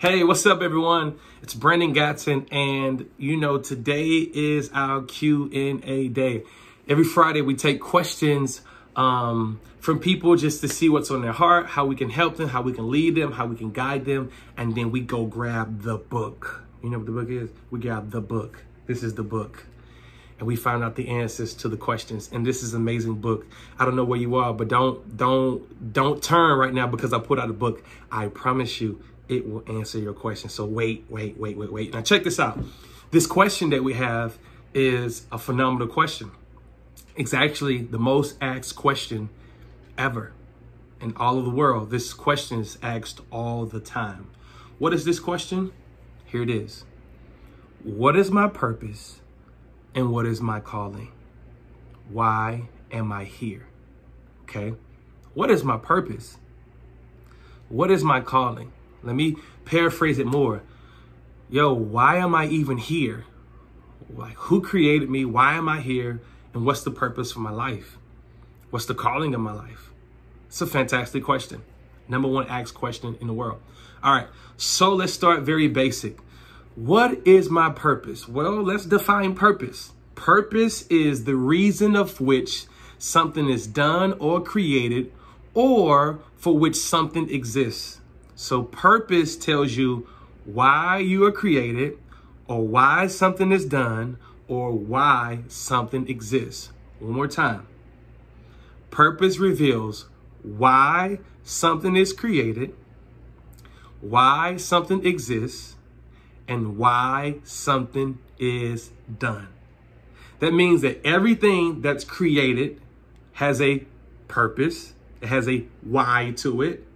Hey, what's up, everyone? It's Brandon Gatson, and you know today is our Q and A day. Every Friday, we take questions um, from people just to see what's on their heart, how we can help them, how we can lead them, how we can guide them, and then we go grab the book. You know what the book is? We grab the book. This is the book. And we find out the answers to the questions. And this is an amazing book. I don't know where you are, but don't don't don't turn right now because I put out a book. I promise you it will answer your question. So wait, wait, wait, wait, wait. Now check this out. This question that we have is a phenomenal question. It's actually the most asked question ever in all of the world. This question is asked all the time. What is this question? Here it is. What is my purpose and what is my calling? Why am I here? Okay. What is my purpose? What is my calling? Let me paraphrase it more. Yo, why am I even here? Like, who created me? Why am I here? And what's the purpose for my life? What's the calling of my life? It's a fantastic question. Number one asked question in the world. All right, so let's start very basic. What is my purpose? Well, let's define purpose. Purpose is the reason of which something is done or created or for which something exists. So purpose tells you why you are created or why something is done or why something exists. One more time. Purpose reveals why something is created, why something exists, and why something is done. That means that everything that's created has a purpose, it has a why to it,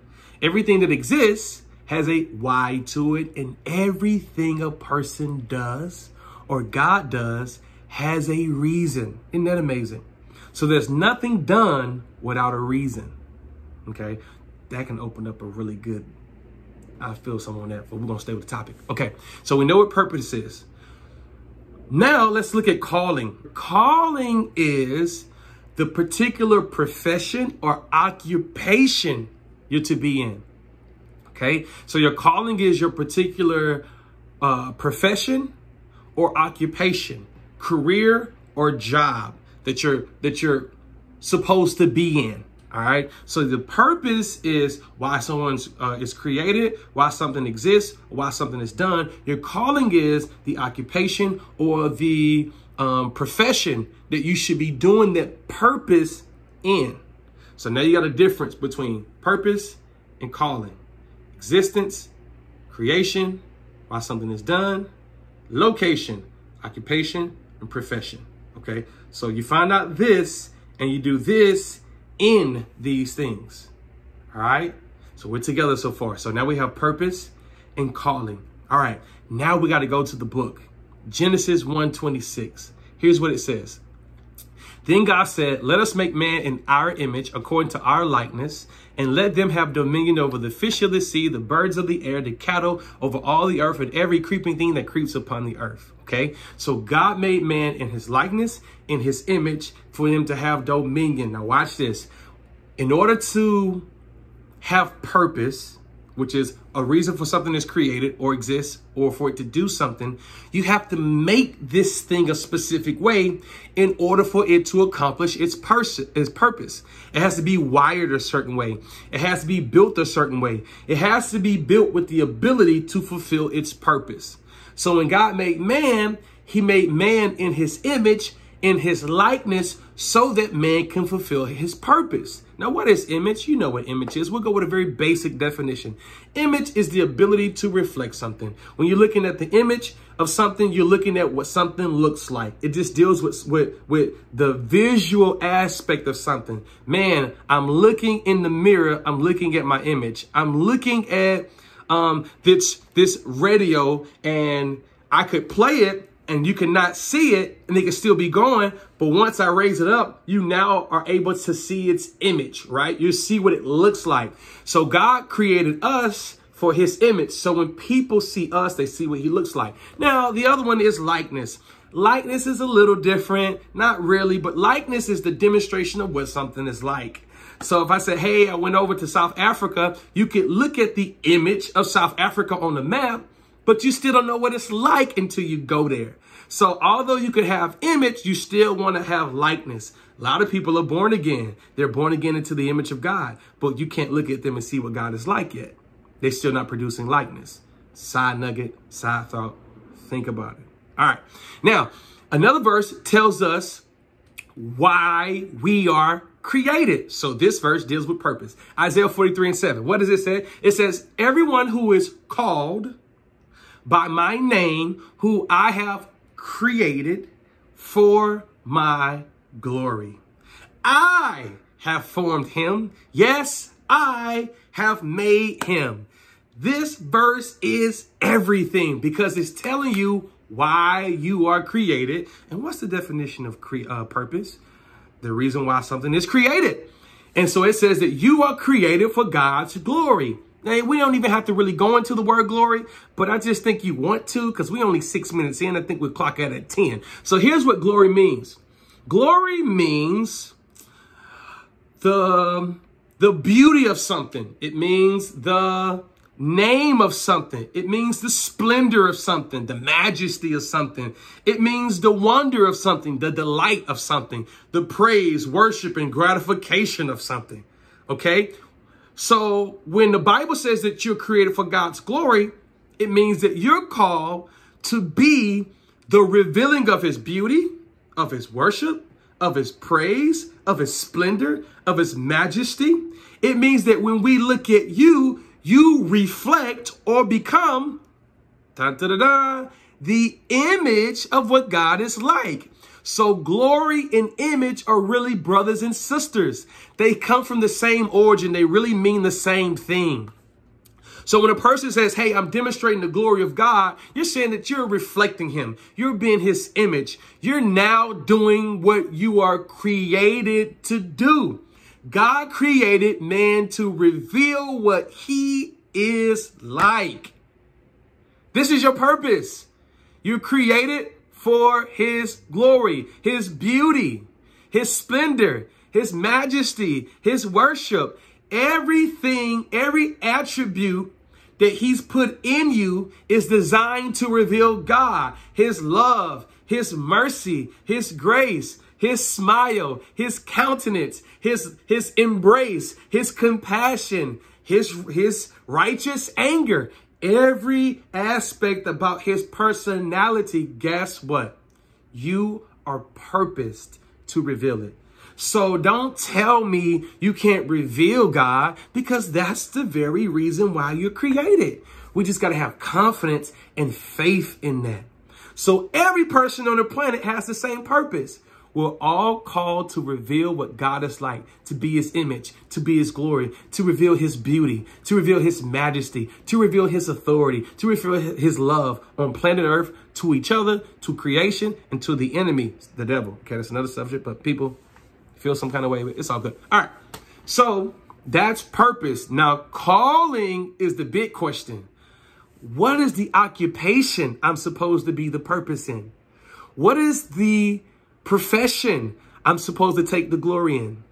Everything that exists has a why to it, and everything a person does or God does has a reason. Isn't that amazing? So there's nothing done without a reason. Okay, that can open up a really good. I feel some on that, but we're gonna stay with the topic. Okay, so we know what purpose is. Now let's look at calling. Calling is the particular profession or occupation you're to be in. Okay, so your calling is your particular uh, profession or occupation, career or job that you're that you're supposed to be in. All right. So the purpose is why someone uh, is created, why something exists, why something is done. Your calling is the occupation or the um, profession that you should be doing that purpose in. So now you got a difference between purpose and calling. Existence, creation, why something is done, location, occupation, and profession. Okay, so you find out this and you do this in these things. All right, so we're together so far. So now we have purpose and calling. All right, now we got to go to the book Genesis 1 26. Here's what it says then God said, Let us make man in our image, according to our likeness, and let them have dominion over the fish of the sea, the birds of the air, the cattle, over all the earth, and every creeping thing that creeps upon the earth. Okay? So God made man in his likeness, in his image, for him to have dominion. Now, watch this. In order to have purpose, which is a reason for something is created or exists or for it to do something, you have to make this thing a specific way in order for it to accomplish its, pers- its purpose. It has to be wired a certain way. It has to be built a certain way. It has to be built with the ability to fulfill its purpose. So when God made man, he made man in his image in his likeness so that man can fulfill his purpose. Now, what is image? You know what image is. We'll go with a very basic definition. Image is the ability to reflect something. When you're looking at the image of something, you're looking at what something looks like. It just deals with, with, with the visual aspect of something. Man, I'm looking in the mirror. I'm looking at my image. I'm looking at um, this, this radio and I could play it and you cannot see it and it can still be going. But once I raise it up, you now are able to see its image, right? You see what it looks like. So God created us for his image. So when people see us, they see what he looks like. Now, the other one is likeness. Likeness is a little different, not really, but likeness is the demonstration of what something is like. So if I said, hey, I went over to South Africa, you could look at the image of South Africa on the map, but you still don't know what it's like until you go there. So although you could have image, you still want to have likeness. A lot of people are born again. They're born again into the image of God, but you can't look at them and see what God is like yet. They're still not producing likeness. Side nugget, side thought. Think about it. All right. Now, another verse tells us why we are created. So this verse deals with purpose. Isaiah 43 and 7. What does it say? It says, everyone who is called by my name, who I have created for my glory. I have formed him. Yes, I have made him. This verse is everything because it's telling you why you are created. And what's the definition of uh, purpose? The reason why something is created. And so it says that you are created for God's glory. Now, we don't even have to really go into the word glory, but I just think you want to because we only six minutes in. I think we clock out at 10. So here's what glory means. Glory means the, the beauty of something. It means the name of something. It means the splendor of something, the majesty of something. It means the wonder of something, the delight of something, the praise, worship, and gratification of something. Okay? So when the Bible says that you're created for God's glory, it means that you're called to be the revealing of his beauty, of his worship, of his praise, of his splendor, of his majesty. It means that when we look at you, you reflect or become da, da, da, the image of what God is like. So glory and image are really brothers and sisters. They come from the same origin. They really mean the same thing. So when a person says, hey, I'm demonstrating the glory of God, you're saying that you're reflecting him. You're being his image. You're now doing what you are created to do. God created man to reveal what he is like. This is your purpose. You're created for his glory, his beauty, his splendor, his majesty, his worship. Everything, every attribute that he's put in you is designed to reveal God, his love, his mercy, his grace, his smile, his countenance, his, his embrace, his compassion, his, his righteous anger, every aspect about his personality, guess what? You are purposed to reveal it. So don't tell me you can't reveal God because that's the very reason why you're created. We just got to have confidence and faith in that. So every person on the planet has the same purpose. We're all called to reveal what God is like, to be his image, to be his glory, to reveal his beauty, to reveal his majesty, to reveal his authority, to reveal his love on planet earth to each other, to creation, and to the enemy, the devil. Okay, that's another subject, but people feel some kind of way. It's all good. All right. So that's purpose. Now, calling is the big question. What is the occupation I'm supposed to be the purpose in? What is the profession I'm supposed to take the glory in?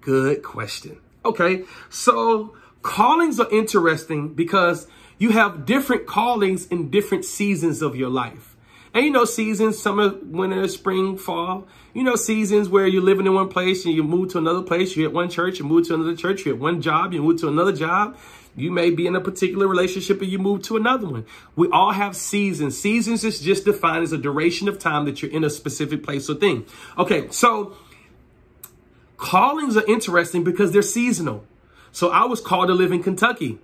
Good question. Okay, so callings are interesting because you have different callings in different seasons of your life. And you know, seasons, summer, winter, spring, fall, you know, seasons where you're living in one place and you move to another place, you're at one church, you move to another church, you're at one job, you move to another job. You may be in a particular relationship and you move to another one. We all have seasons. Seasons is just defined as a duration of time that you're in a specific place or thing. Okay, so callings are interesting because they're seasonal. So I was called to live in Kentucky.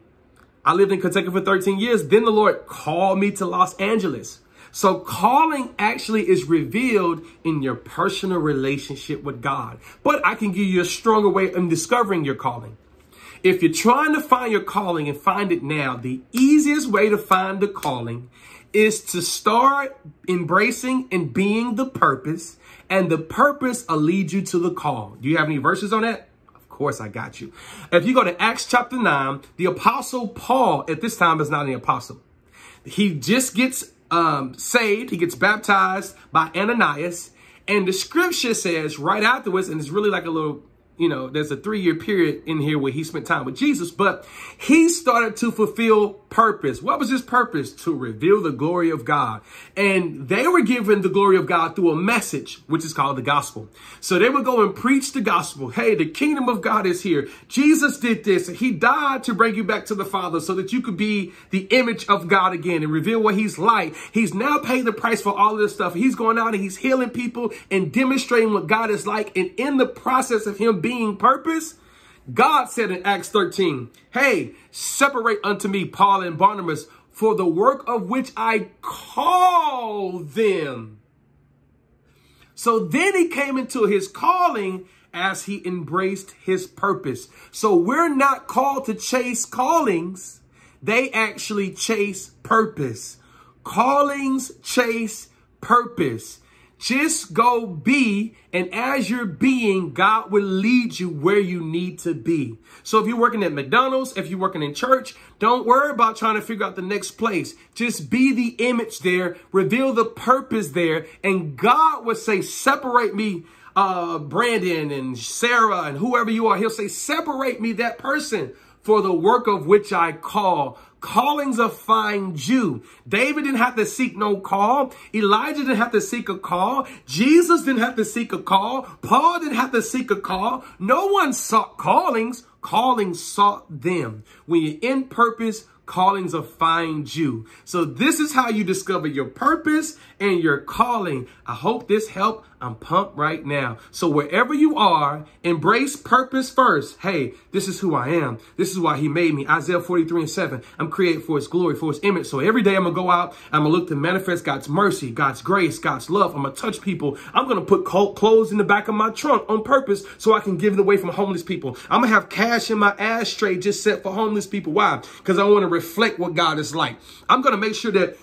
I lived in Kentucky for 13 years. Then the Lord called me to Los Angeles. So calling actually is revealed in your personal relationship with God. But I can give you a stronger way of discovering your calling. If you're trying to find your calling and find it now, the easiest way to find the calling is to start embracing and being the purpose, and the purpose will lead you to the call. Do you have any verses on that? Of course, I got you. If you go to Acts chapter 9, the apostle Paul at this time is not an apostle. He just gets um, saved, he gets baptized by Ananias, and the scripture says right afterwards, and it's really like a little you know, there's a three year period in here where he spent time with Jesus, but he started to fulfill purpose. What was his purpose? To reveal the glory of God. And they were given the glory of God through a message, which is called the gospel. So they would go and preach the gospel. Hey, the kingdom of God is here. Jesus did this. He died to bring you back to the Father so that you could be the image of God again and reveal what he's like. He's now paying the price for all of this stuff. He's going out and he's healing people and demonstrating what God is like. And in the process of him being purpose, God said in Acts 13, Hey, separate unto me Paul and Barnabas for the work of which I call them. So then he came into his calling as he embraced his purpose. So we're not called to chase callings. They actually chase purpose. Callings chase purpose. Just go be, and as you're being, God will lead you where you need to be. So if you're working at McDonald's, if you're working in church, don't worry about trying to figure out the next place. Just be the image there, reveal the purpose there, and God will say, separate me, uh, Brandon and Sarah and whoever you are. He'll say, separate me, that person for the work of which I call. Callings of fine Jew. David didn't have to seek no call. Elijah didn't have to seek a call. Jesus didn't have to seek a call. Paul didn't have to seek a call. No one sought callings. Callings sought them. When you're in purpose, callings of fine Jew. So this is how you discover your purpose and your calling. I hope this helped. I'm pumped right now. So wherever you are, embrace purpose first. Hey, this is who I am. This is why he made me. Isaiah 43 and 7. I'm created for his glory, for his image. So every day I'm going to go out. I'm going to look to manifest God's mercy, God's grace, God's love. I'm going to touch people. I'm going to put clothes in the back of my trunk on purpose so I can give it away from homeless people. I'm going to have cash in my ashtray just set for homeless people. Why? Because I want to reflect what God is like. I'm going to make sure that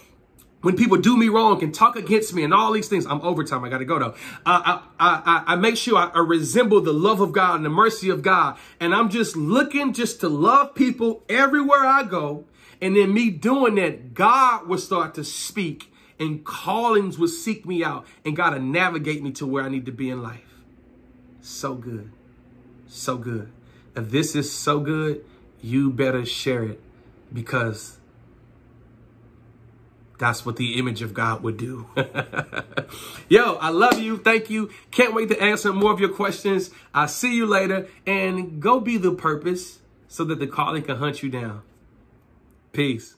when people do me wrong and talk against me and all these things, I'm overtime. I got to go though. I, I, I, I make sure I, I, resemble the love of God and the mercy of God. And I'm just looking just to love people everywhere I go. And then me doing that, God will start to speak and callings will seek me out and God will navigate me to where I need to be in life. So good. So good. If this is so good, you better share it because that's what the image of God would do. Yo, I love you. Thank you. Can't wait to answer more of your questions. I'll see you later and go be the purpose so that the calling can hunt you down. Peace.